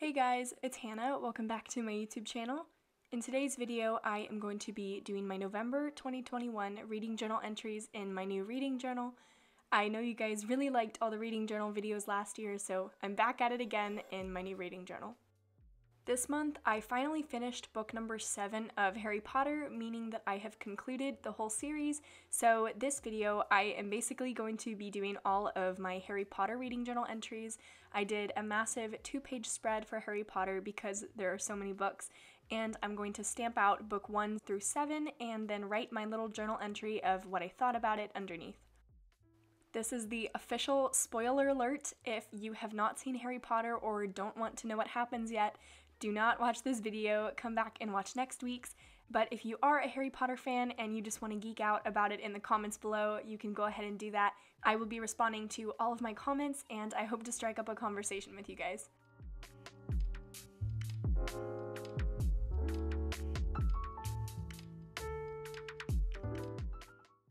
Hey guys, it's Hannah. Welcome back to my YouTube channel. In today's video, I am going to be doing my November 2021 reading journal entries in my new reading journal. I know you guys really liked all the reading journal videos last year, so I'm back at it again in my new reading journal. This month, I finally finished book number 7 of Harry Potter, meaning that I have concluded the whole series. So, this video, I am basically going to be doing all of my Harry Potter reading journal entries. I did a massive two page spread for Harry Potter because there are so many books, and I'm going to stamp out book 1 through 7 and then write my little journal entry of what I thought about it underneath. This is the official spoiler alert. If you have not seen Harry Potter or don't want to know what happens yet, do not watch this video, come back and watch next week's. But if you are a Harry Potter fan and you just want to geek out about it in the comments below, you can go ahead and do that. I will be responding to all of my comments and I hope to strike up a conversation with you guys.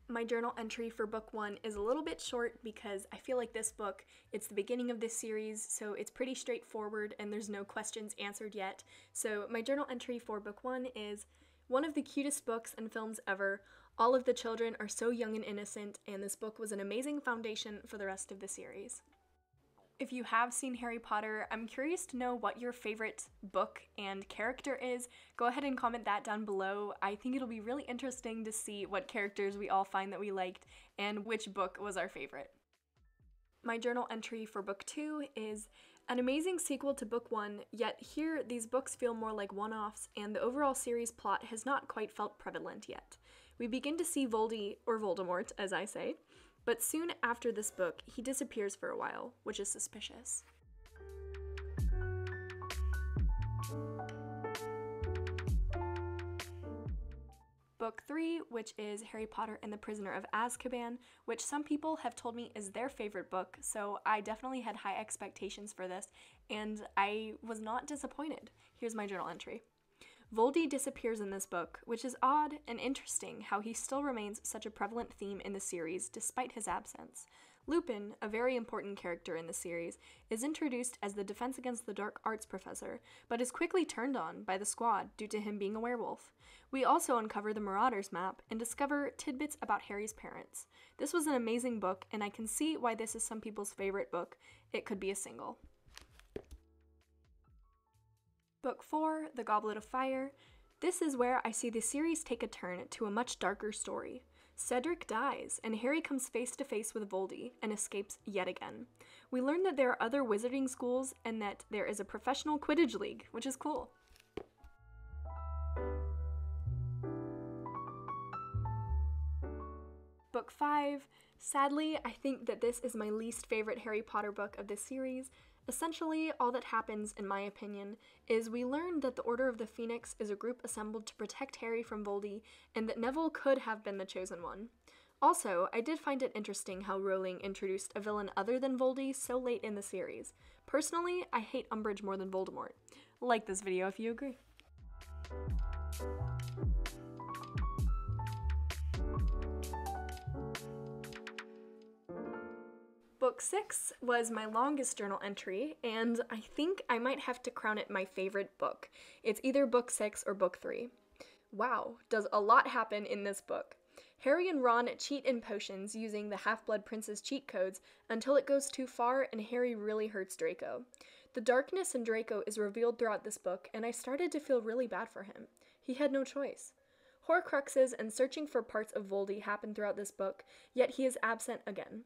My journal entry for book one is a little bit short because I feel like this book, it's the beginning of this series, so it's pretty straightforward and there's no questions answered yet. So my journal entry for book one is one of the cutest books and films ever. All of the children are so young and innocent, and this book was an amazing foundation for the rest of the series. If you have seen Harry Potter, I'm curious to know what your favorite book and character is. Go ahead and comment that down below. I think it'll be really interesting to see what characters we all find that we liked and which book was our favorite. My journal entry for book two is an amazing sequel to book one, yet here these books feel more like one offs, and the overall series plot has not quite felt prevalent yet. We begin to see Voldy, or Voldemort, as I say, but soon after this book, he disappears for a while, which is suspicious. Book 3, which is Harry Potter and the Prisoner of Azkaban, which some people have told me is their favorite book, so I definitely had high expectations for this, and I was not disappointed. Here's my journal entry. Voldy disappears in this book, which is odd and interesting how he still remains such a prevalent theme in the series despite his absence. Lupin, a very important character in the series, is introduced as the Defense Against the Dark Arts professor, but is quickly turned on by the squad due to him being a werewolf. We also uncover the Marauders map and discover tidbits about Harry's parents. This was an amazing book, and I can see why this is some people's favorite book. It could be a single. Book 4, The Goblet of Fire. This is where I see the series take a turn to a much darker story. Cedric dies, and Harry comes face to face with Voldy and escapes yet again. We learn that there are other wizarding schools and that there is a professional Quidditch league, which is cool. Book 5. Sadly, I think that this is my least favorite Harry Potter book of this series. Essentially, all that happens, in my opinion, is we learn that the Order of the Phoenix is a group assembled to protect Harry from Voldy, and that Neville could have been the chosen one. Also, I did find it interesting how Rowling introduced a villain other than Voldy so late in the series. Personally, I hate Umbridge more than Voldemort. Like this video if you agree. Book 6 was my longest journal entry, and I think I might have to crown it my favorite book. It's either Book 6 or Book 3. Wow, does a lot happen in this book. Harry and Ron cheat in potions using the Half Blood Prince's cheat codes until it goes too far and Harry really hurts Draco. The darkness in Draco is revealed throughout this book, and I started to feel really bad for him. He had no choice. Horcruxes and searching for parts of Voldy happen throughout this book, yet he is absent again.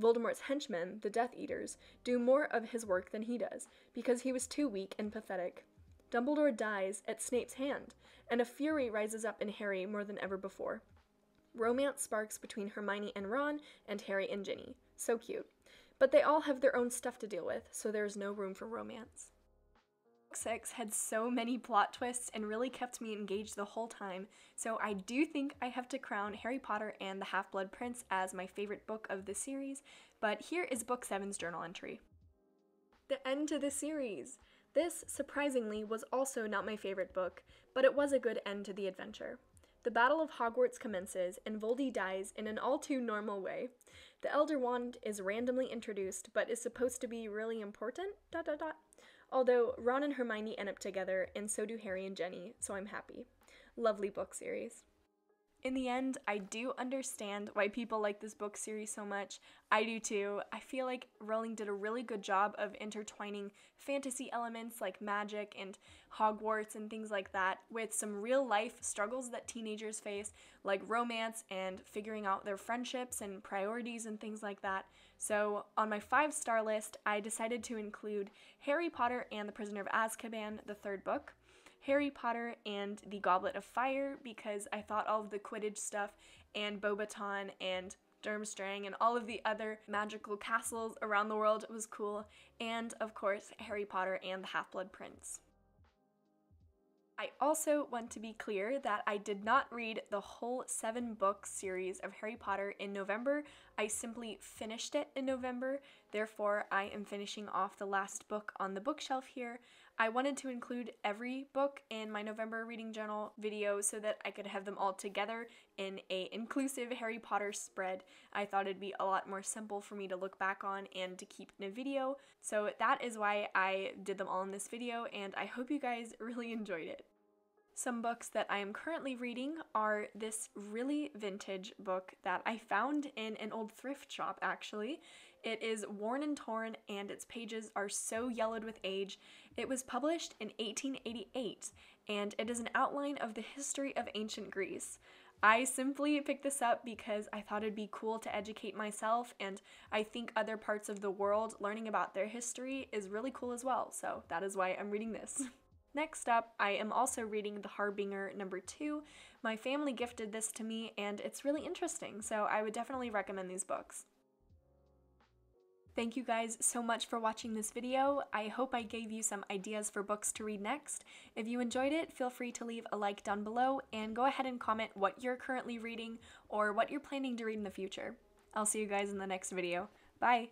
Voldemort's henchmen, the Death Eaters, do more of his work than he does, because he was too weak and pathetic. Dumbledore dies at Snape's hand, and a fury rises up in Harry more than ever before. Romance sparks between Hermione and Ron, and Harry and Ginny. So cute. But they all have their own stuff to deal with, so there's no room for romance. 6 had so many plot twists and really kept me engaged the whole time, so I do think I have to crown Harry Potter and the Half Blood Prince as my favorite book of the series, but here is Book 7's journal entry. The end to the series! This, surprisingly, was also not my favorite book, but it was a good end to the adventure. The Battle of Hogwarts commences, and Voldy dies in an all too normal way. The Elder Wand is randomly introduced, but is supposed to be really important. Dot dot dot. Although Ron and Hermione end up together, and so do Harry and Ginny, so I'm happy. Lovely book series. In the end, I do understand why people like this book series so much. I do too. I feel like Rowling did a really good job of intertwining fantasy elements like magic and Hogwarts and things like that with some real life struggles that teenagers face, like romance and figuring out their friendships and priorities and things like that. So, on my five star list, I decided to include Harry Potter and the Prisoner of Azkaban, the third book. Harry Potter and the Goblet of Fire because I thought all of the Quidditch stuff and Beauxbaton and Durmstrang and all of the other magical castles around the world was cool, and of course, Harry Potter and the Half Blood Prince. I also want to be clear that I did not read the whole seven book series of Harry Potter in November. I simply finished it in November, therefore, I am finishing off the last book on the bookshelf here. I wanted to include every book in my November reading journal video so that I could have them all together in a inclusive Harry Potter spread. I thought it'd be a lot more simple for me to look back on and to keep in a video. So that is why I did them all in this video and I hope you guys really enjoyed it. Some books that I am currently reading are this really vintage book that I found in an old thrift shop actually. It is worn and torn, and its pages are so yellowed with age. It was published in 1888, and it is an outline of the history of ancient Greece. I simply picked this up because I thought it'd be cool to educate myself, and I think other parts of the world learning about their history is really cool as well, so that is why I'm reading this. Next up, I am also reading The Harbinger number two. My family gifted this to me, and it's really interesting, so I would definitely recommend these books. Thank you guys so much for watching this video. I hope I gave you some ideas for books to read next. If you enjoyed it, feel free to leave a like down below and go ahead and comment what you're currently reading or what you're planning to read in the future. I'll see you guys in the next video. Bye!